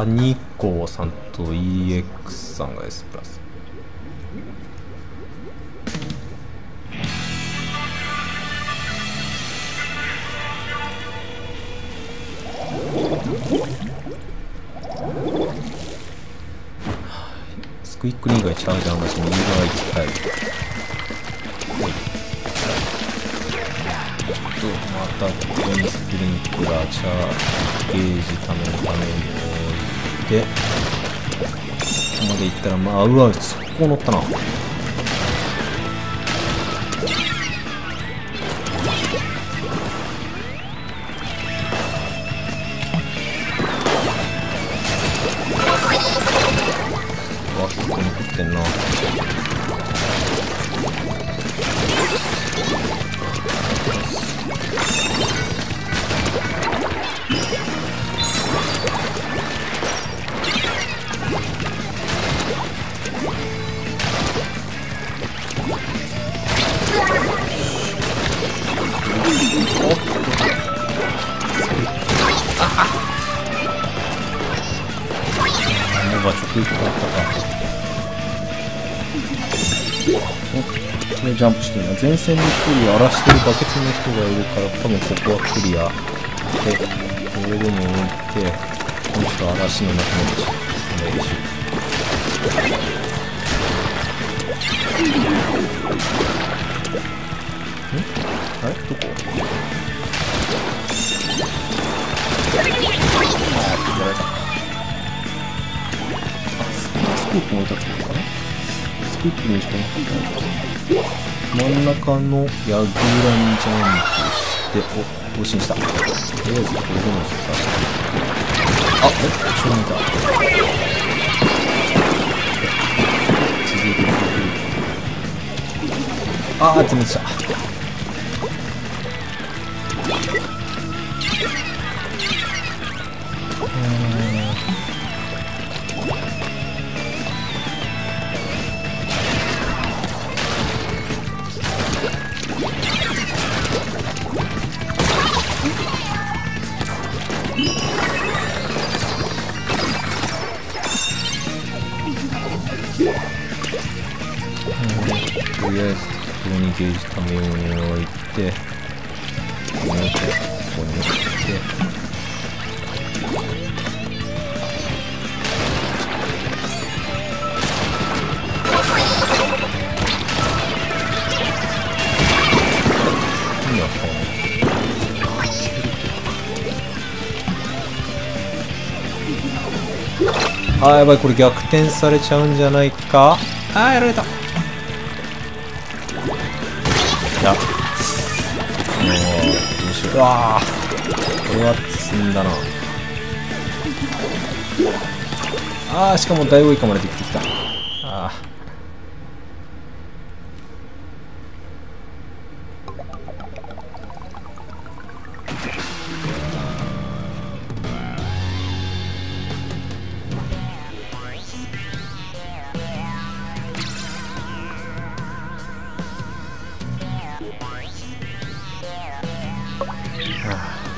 カニコさんと EX さんが S プラス。スクイックリー以外チャージャーなしに右側行きたい。とまたここにスプリンクラーチャーゲージためのためにてここまで行ったらまあうわそこ乗ったな。うわ結構残ってんな。おこれジャンプしてるな。前線に1人荒らしてるバケツの人がいるから多分ここはクリア。でこれでも置いてこの人は嵐の中のお願いしん？あれ？どこ？あーやられた。スクープも置いたってことかなスクープにしかなかった真ん中のヤグラにジャンプしてお更新した。とりあえずこれでもスタートあえ後ろにいた。続いていてるああ全滅したとりあえずここにゲージためように置いてここに置いてここに置いて。あーやばいこれ逆転されちゃうんじゃないか？あーやられた。やもうどうしよう。うわこれは積んだな。あーしかもダイオウイカまでできてきた。あー。Ah.